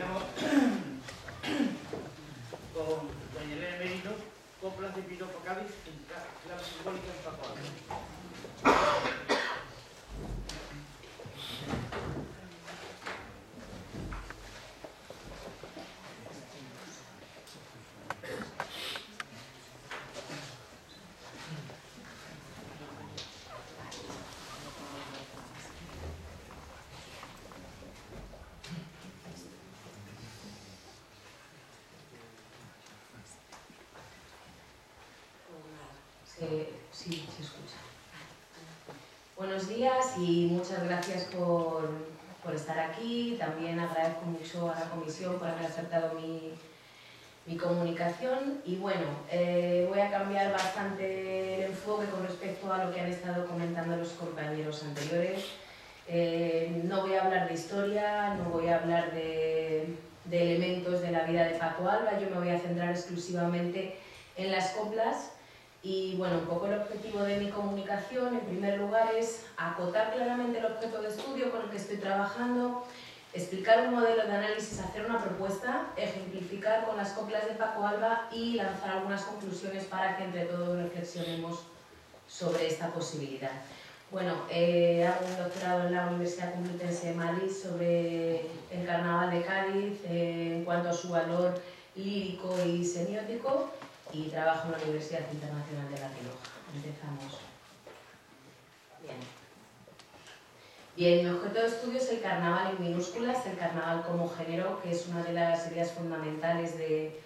Con Doña Elena Merino, coplas de Piropo Cádiz en clave simbólica en sí, se escucha. Buenos días y muchas gracias por, por, estar aquí. También agradezco mucho a la comisión por haber aceptado mi, mi comunicación. Y bueno, eh, voy a cambiar bastante el enfoque con respecto a lo que han estado comentando los compañeros anteriores. Eh, no voy a hablar de historia, no voy a hablar de, de elementos de la vida de Paco Alba, yo me voy a centrar exclusivamente en las coplas y bueno, un poco el objetivo de mi comunicación, en primer lugar, es acotar claramente el objeto de estudio con el que estoy trabajando, explicar un modelo de análisis, hacer una propuesta, ejemplificar con las coplas de Paco Alba y lanzar algunas conclusiones para que entre todos reflexionemos sobre esta posibilidad. Bueno, eh, hago un doctorado en la Universidad Complutense de Madrid sobre el Carnaval de Cádiz eh, en cuanto a su valor lírico y semiótico y trabajo en la Universidad Internacional de La Rioja. Empezamos. Bien. Bien, mi objeto de estudio es el carnaval en minúsculas, el carnaval como género, que es una de las ideas fundamentales de,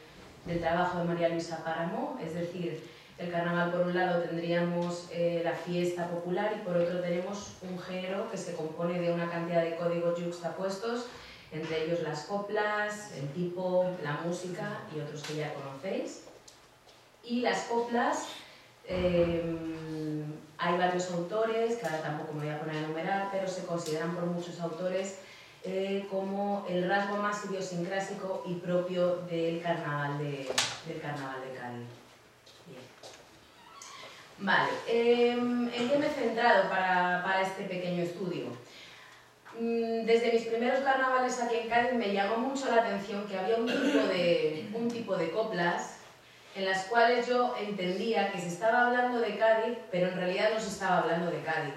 del trabajo de María Luisa Páramo, es decir, el carnaval por un lado tendríamos eh, la fiesta popular y por otro tenemos un género que se compone de una cantidad de códigos yuxtapuestos, entre ellos las coplas, el tipo, la música y otros que ya conocéis. Y las coplas, eh, hay varios autores, que ahora tampoco me voy a poner a enumerar, pero se consideran por muchos autores eh, como el rasgo más idiosincrásico y propio del carnaval de, del carnaval de Cádiz. Vale, em, ¿en qué me he centrado para, para este pequeño estudio? Mm, desde mis primeros carnavales aquí en Cádiz me llamó mucho la atención que había un tipo de, un tipo de coplas en las cuales yo entendía que se estaba hablando de Cádiz, pero en realidad no se estaba hablando de Cádiz.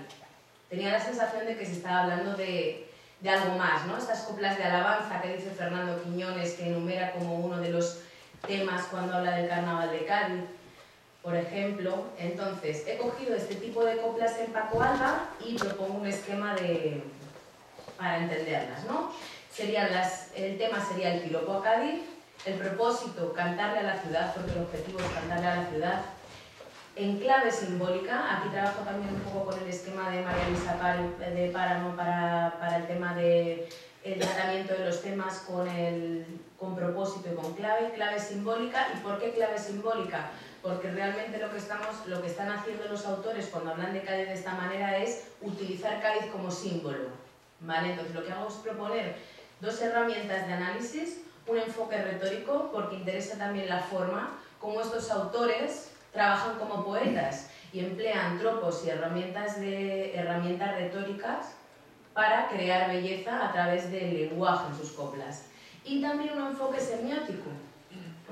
Tenía la sensación de que se estaba hablando de, de algo más, ¿no? Estas coplas de alabanza que dice Fernando Quiñones, que enumera como uno de los temas cuando habla del carnaval de Cádiz, por ejemplo. Entonces, he cogido este tipo de coplas en Paco Alba y propongo un esquema de, para entenderlas, ¿no? Serían las, el tema sería el piropo a Cádiz, el propósito, cantarle a la ciudad, porque el objetivo es cantarle a la ciudad. En clave simbólica, aquí trabajo también un poco con el esquema de María Luisa de Páramo para, para el tema del el tratamiento de los temas con, el, con propósito y con clave, clave simbólica. ¿Y por qué clave simbólica? Porque realmente lo que, estamos, lo que están haciendo los autores cuando hablan de Cádiz de esta manera es utilizar Cádiz como símbolo. ¿vale? Entonces lo que hago es proponer dos herramientas de análisis un enfoque retórico porque interesa también la forma como estos autores trabajan como poetas y emplean tropos y herramientas, de, herramientas retóricas para crear belleza a través del lenguaje en sus coplas. Y también un enfoque semiótico,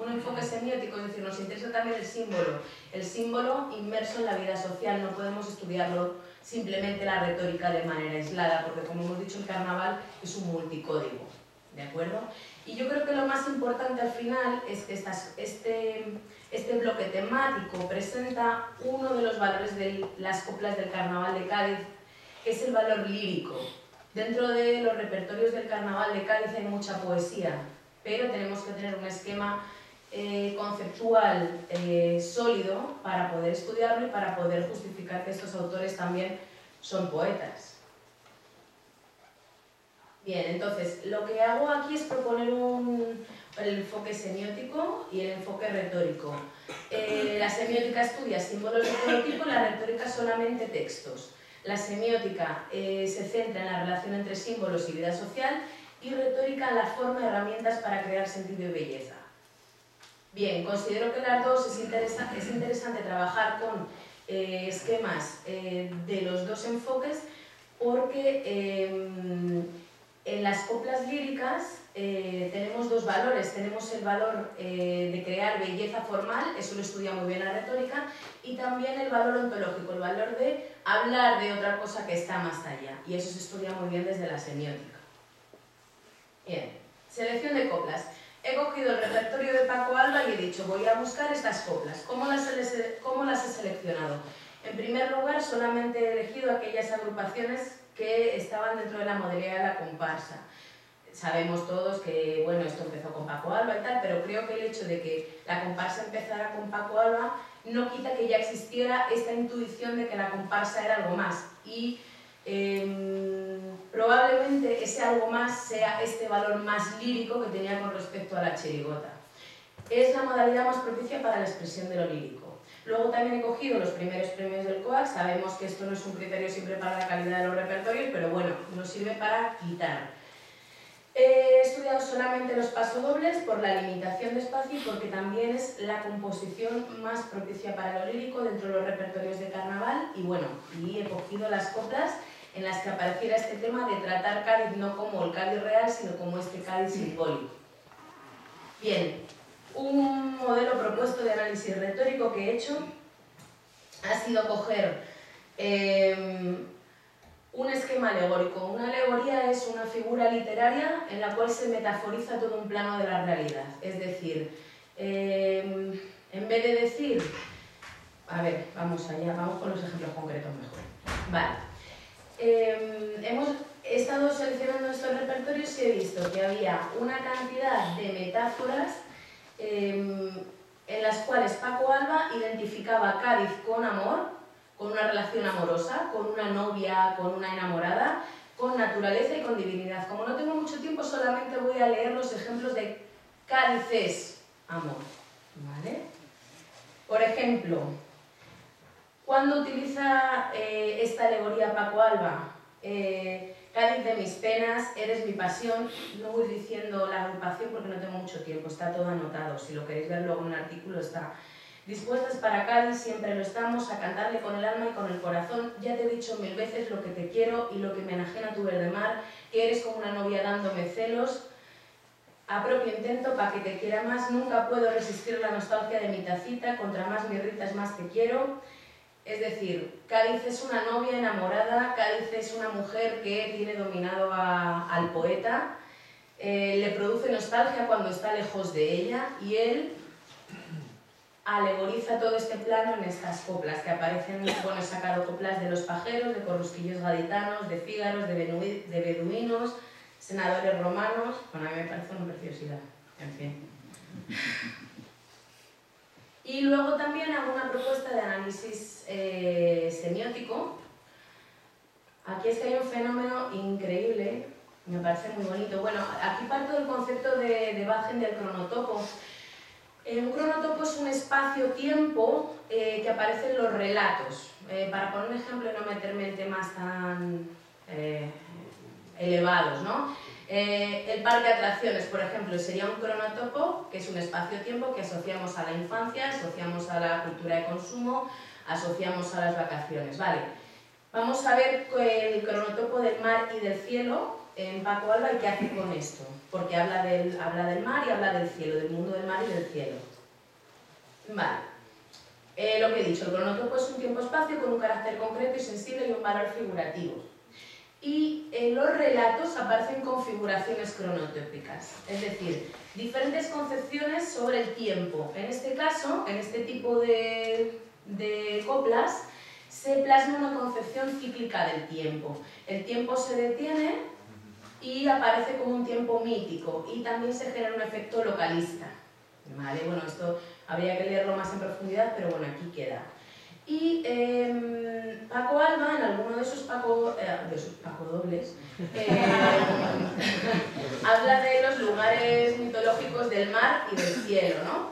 un enfoque semiótico, es decir, nos interesa también el símbolo, el símbolo inmerso en la vida social, no podemos estudiarlo simplemente la retórica de manera aislada, porque como hemos dicho el carnaval es un multicódigo, ¿de acuerdo? Y yo creo que lo más importante al final es que este, este bloque temático presenta uno de los valores de las coplas del Carnaval de Cádiz, que es el valor lírico. Dentro de los repertorios del Carnaval de Cádiz hay mucha poesía, pero tenemos que tener un esquema eh, conceptual eh, sólido para poder estudiarlo y para poder justificar que estos autores también son poetas. Bien, entonces lo que hago aquí es proponer un, el enfoque semiótico y el enfoque retórico. Eh, la semiótica estudia símbolos de todo tipo, la retórica solamente textos. La semiótica eh, se centra en la relación entre símbolos y vida social y retórica en la forma de herramientas para crear sentido y belleza. Bien, considero que las dos es, es interesante trabajar con eh, esquemas de los dos enfoques porque en las coplas líricas eh, tenemos dos valores. Tenemos el valor eh, de crear belleza formal, eso lo estudia muy bien la retórica, y también el valor ontológico, el valor de hablar de otra cosa que está más allá. Y eso se estudia muy bien desde la semiótica. Bien, selección de coplas. He cogido el repertorio de Paco Alba y he dicho, voy a buscar estas coplas. ¿Cómo las cómo las he seleccionado? En primer lugar, solamente he elegido aquellas agrupaciones que estaban dentro de la modalidad de la comparsa. Sabemos todos que, bueno, esto empezó con Paco Alba y tal, pero creo que el hecho de que la comparsa empezara con Paco Alba no quita que ya existiera esta intuición de que la comparsa era algo más. Y em, probablemente ese algo más sea este valor más lírico que tenía con respecto a la chirigota. Es la modalidad más propicia para la expresión de lo lírico. Luego también he cogido los primeros premios del COAC, sabemos que esto no es un criterio siempre para la calidad de los repertorios, pero bueno, nos sirve para quitar. He estudiado solamente los pasodobles por la limitación de espacio y porque también es la composición más propicia para lo lírico dentro de los repertorios de carnaval y bueno, y he cogido las coplas en las que apareciera este tema de tratar Cádiz no como el Cádiz real, sino como este Cádiz simbólico. Bien, un modelo propuesto de análisis retórico que he hecho ha sido coger em, un esquema alegórico. Una alegoría es una figura literaria en la cual se metaforiza todo un plano de la realidad. Es decir, em, en vez de decir... A ver, vamos allá, vamos con los ejemplos concretos mejor. Vale. Em, hemos estado seleccionando estos repertorios y he visto que había una cantidad de metáforas Em, en las cuales Paco Alba identificaba Cádiz con amor, con una relación amorosa, con una novia, con una enamorada, con naturaleza y con divinidad. Como no tengo mucho tiempo, solamente voy a leer los ejemplos de Cádiz es amor. ¿Vale? Por ejemplo, cuando utiliza eh, esta alegoría Paco Alba, eh, Cádiz de mis penas, eres mi pasión. No voy diciendo la agrupación porque no tengo mucho tiempo, está todo anotado. Si lo queréis ver luego en un artículo está. Dispuestas para Cádiz, siempre lo estamos, a cantarle con el alma y con el corazón. Ya te he dicho mil veces lo que te quiero y lo que me enajena tu verde mar, que eres como una novia dándome celos. A propio intento, para que te quiera más, nunca puedo resistir la nostalgia de mi tacita, contra más me irritas más te quiero. Es decir, Cádiz es una novia enamorada, Cádiz es una mujer que tiene dominado al poeta, eh, le produce nostalgia cuando está lejos de ella y él alegoriza todo este plano en estas coplas que aparecen, bueno, sacado coplas de los pajeros, de corrusquillos gaditanos, de fígaros, de, de beduinos, senadores romanos, bueno, a mí me parece una preciosidad, en fin. Y luego también hago una propuesta de análisis eh, semiótico. Aquí es que hay un fenómeno increíble, me parece muy bonito. Bueno, aquí parto del concepto de, de del cronotopo. Eh, un cronotopo es un espacio-tiempo eh, que aparece en los relatos. para poner un ejemplo y no meterme en temas tan elevados, ¿no? Eh, el parque de atracciones, por ejemplo, sería un cronotopo, que es un espacio-tiempo que asociamos a la infancia, asociamos a la cultura de consumo, asociamos a las vacaciones. Vale, vamos a ver el cronotopo del mar y del cielo en Paco Alba y qué hace con esto, porque habla del, habla del mar y habla del cielo, del mundo del mar y del cielo. Vale, eh, lo que he dicho, el cronotopo es un tiempo-espacio con un carácter concreto y sensible y un valor figurativo y en los relatos aparecen configuraciones cronotópicas, es decir, diferentes concepciones sobre el tiempo. En este caso, en este tipo de, de coplas, se plasma una concepción cíclica del tiempo. El tiempo se detiene y aparece como un tiempo mítico y también se genera un efecto localista. ¿Vale? Bueno, esto habría que leerlo más en profundidad, pero bueno, aquí queda. Y em, Paco Alba, en alguno de sus Paco, eh, de sus Paco dobles, em, habla de los lugares mitológicos del mar y del cielo. ¿no?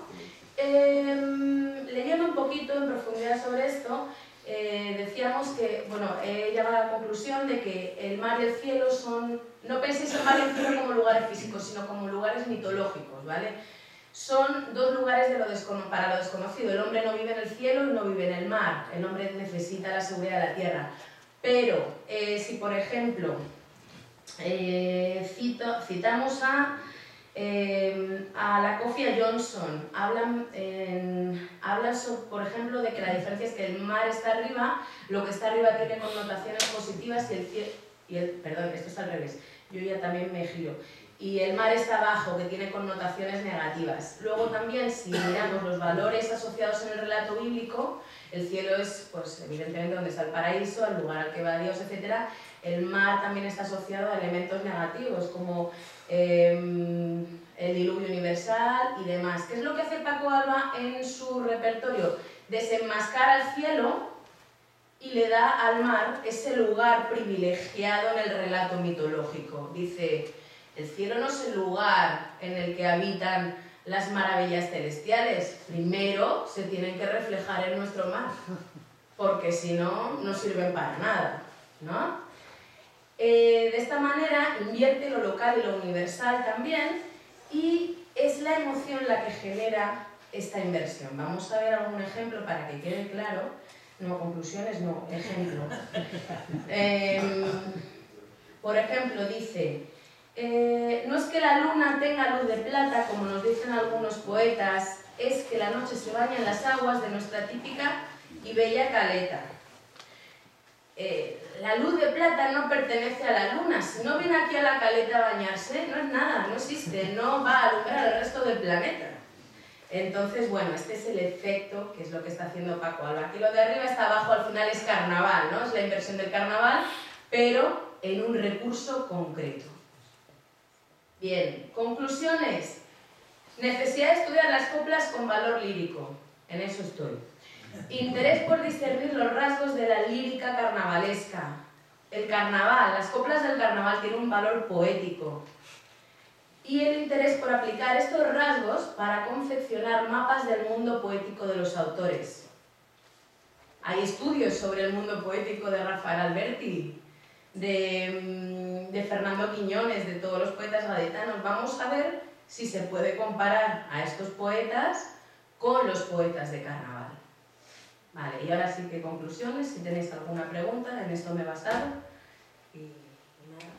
Em, leyendo un poquito en profundidad sobre esto, eh, decíamos que, bueno, he llegado a la conclusión de que el mar y el cielo son, no penséis el mar y el cielo como lugares físicos, sino como lugares mitológicos, ¿vale? Son dos lugares para lo desconocido. El hombre no vive en el cielo y no vive en el mar. El hombre necesita la seguridad de la tierra. Pero eh, si, por ejemplo, eh, citamos a, eh, a la Cofia Johnson. Hablan, hablan por ejemplo, de que la diferencia es que el mar está arriba, lo que está arriba tiene connotaciones positivas y el cielo... Y el, perdón, esto está al revés. Yo ya también me giro y el mar está abajo, que tiene connotaciones negativas. Luego también, si miramos los valores asociados en el relato bíblico, el cielo es, pues, evidentemente, donde está el paraíso, el lugar al que va Dios, etc. El mar también está asociado a elementos negativos, como em, el diluvio universal y demás. ¿Qué es lo que hace Paco Alba en su repertorio? Desenmascara al cielo y le da al mar ese lugar privilegiado en el relato mitológico. Dice, el cielo no es el lugar en el que habitan las maravillas celestiales. Primero se tienen que reflejar en nuestro mar, porque si no, no sirven para nada. ¿no? Eh, de esta manera invierte lo local y lo universal también y es la emoción la que genera esta inversión. Vamos a ver algún ejemplo para que quede claro. No, conclusiones, no, ejemplo. Em, por ejemplo, dice, eh, no es que la luna tenga luz de plata, como nos dicen algunos poetas, es que la noche se baña en las aguas de nuestra típica y bella caleta. Eh, la luz de plata no pertenece a la luna. Si no viene aquí a la caleta a bañarse, no es nada, no existe, no va a alumbrar al resto del planeta. Entonces, bueno, este es el efecto, que es lo que está haciendo Paco Alba. Aquí lo de arriba está abajo, al final es carnaval, ¿no? Es la inversión del carnaval, pero en un recurso concreto. Bien, conclusiones. Necesidad de estudiar las coplas con valor lírico. En eso estoy. Interés por discernir los rasgos de la lírica carnavalesca. El carnaval, las coplas del carnaval tienen un valor poético. Y el interés por aplicar estos rasgos para confeccionar mapas del mundo poético de los autores. Hay estudios sobre el mundo poético de Rafael Alberti, de mm, de Fernando Quiñones, de todos los poetas gaditanos. Vamos a ver si se puede comparar a estos poetas con los poetas de carnaval. Vale, y ahora sí que conclusiones, si tenéis alguna pregunta, en esto me he basado. Y, nada.